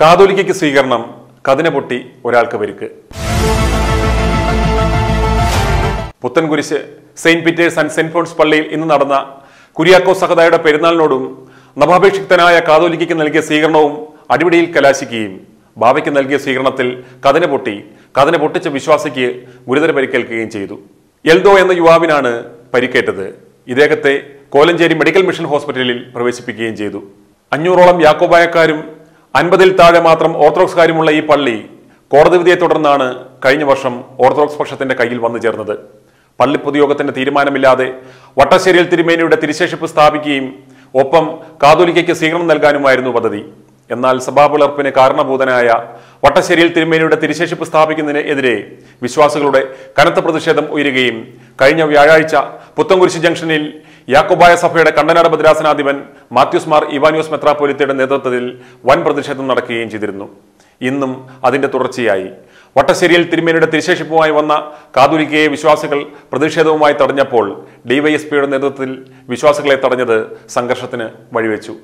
കാതോലിക്കയ്ക്ക് സ്വീകരണം കതിനെ പൊട്ടി ഒരാൾക്ക് വരുക്ക്. Puthencruz Saint Peter's and Saint Paul's പള്ളിയിൽ ഇന്ന് നടന്ന കുര്യാക്കോ സഹദായുടെ പെരുന്നാളിനോടും നഭാപേക്ഷിക്തനായ കാതോലിക്കയ്ക്ക് നൽകിയ സ്വീകരണവും അടിപിടിയിൽ കലാശിക്കുകയും ബാബയ്ക്ക് നൽകിയ സ്വീകരണത്തിൽ കതിനെ പൊട്ടി കതിനെ പൊട്ടിച്ച വിശ്വാസിക്ക് ഗുരുതര പരിക്കേൽക്കുകയും ചെയ്തു. എൽദോ എന്ന യുവാവിനാണ് പരിക്കേറ്റത്. ഇദ്ദേഹത്തെ കോലഞ്ചേരി മെഡിക്കൽ മിഷൻ ഹോസ്പിറ്റലിൽ പ്രവേശിപ്പിക്കുകയും ചെയ്തു. അഞ്ഞൂറോളം യാക്കോബായക്കാരും അൻപതിൽ താഴെ മാത്രം ഓർത്തഡോക്സ് കാര്യമുള്ള ഈ പള്ളി കോടതി വിധിയെ തുടർന്നാണ് കഴിഞ്ഞ വർഷം ഓർത്തഡോക്സ് പക്ഷത്തിന്റെ കയ്യിൽ വന്നു ചേർന്നത്. പള്ളി പൊതുയോഗത്തിന്റെ തീരുമാനമില്ലാതെ വട്ടശ്ശേരിയിൽ തിരുമേനിയുടെ തിരിശേഷിപ്പ് സ്ഥാപിക്കുകയും ഒപ്പം കാതോലിക്കയ്ക്ക് സ്വീകരണം നൽകാനുമായിരുന്നു പദ്ധതി. എന്നാൽ സഭാ പുലർപ്പിന് കാരണഭൂതനായ വട്ടശ്ശേരിയിൽ തിരുമേനിയുടെ തിരിശേഷിപ്പ് സ്ഥാപിക്കുന്നതിനെതിരെ വിശ്വാസികളുടെ കനത്ത പ്രതിഷേധം ഉയരുകയും കഴിഞ്ഞ വ്യാഴാഴ്ച പുത്തൻകുരിശ് ജംഗ്ഷനിൽ യാക്കോബായ സഭയുടെ കണ്ടനാട് ഭദ്രാസനാധിപൻ മാത്യൂസ് മാർ ഇവാനിയോസ് മെത്രാപ്പൊലിത്തയുടെ നേതൃത്വത്തിൽ വൻ പ്രതിഷേധം നടക്കുകയും ചെയ്തിരുന്നു. ഇന്നും അതിന്റെ തുടർച്ചയായി. വട്ടശ്ശേരിയിൽ തിരുമേനിയുടെ തിരിശേഷിപ്പുമായി വന്ന കാതുലിക്കയെ വിശ്വാസികൾ പ്രതിഷേധവുമായി തടഞ്ഞപ്പോൾ ഡിവൈഎസ്പിയുടെ നേതൃത്വത്തിൽ വിശ്വാസികളെ തടഞ്ഞത് സംഘർഷത്തിന് വഴിവെച്ചു.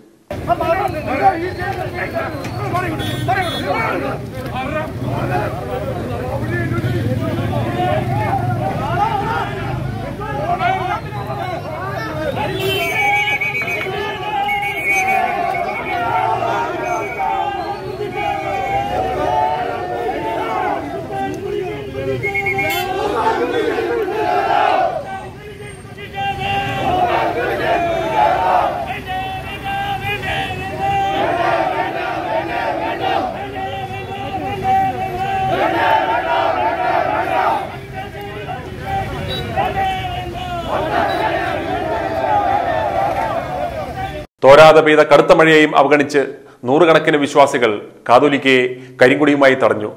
തോരാതെ പെയ്ത കടുത്ത മഴയെയും അവഗണിച്ച് നൂറുകണക്കിന് വിശ്വാസികൾ കാതോലിക്കയെ കരിങ്കുടിയുമായി തടഞ്ഞു.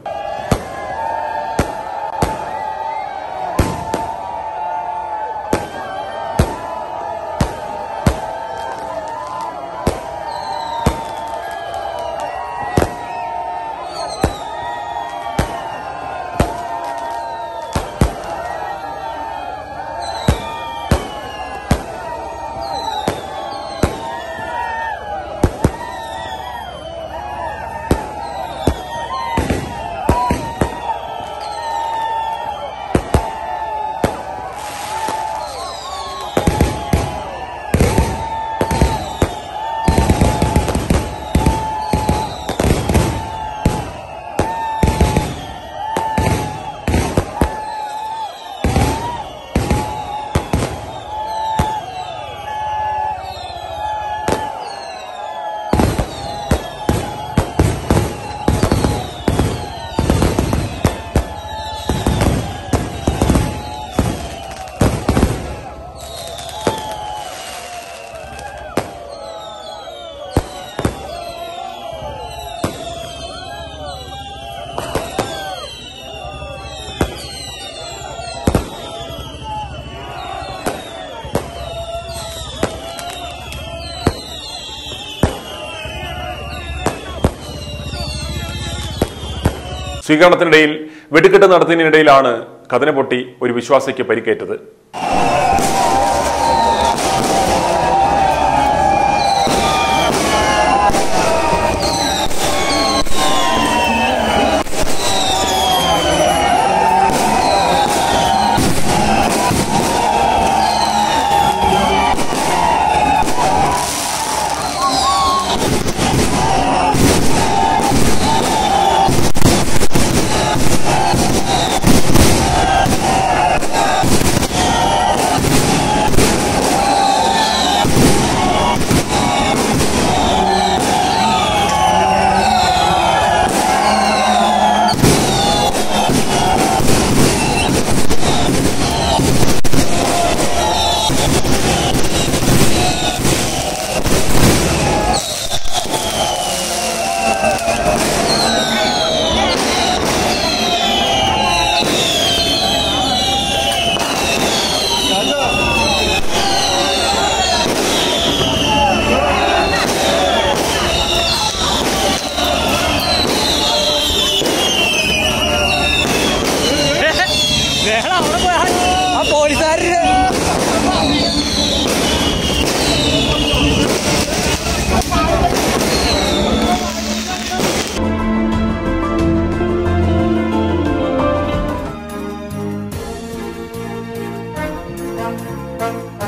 സ്വീകരണത്തിനിടയിൽ വെടിക്കെട്ട് നടത്തുന്നതിനിടയിലാണ് കഥന പൊട്ടി ഒരു വിശ്വാസിക്ക് പരിക്കേറ്റത്.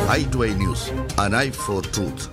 I2i News, an eye for truth.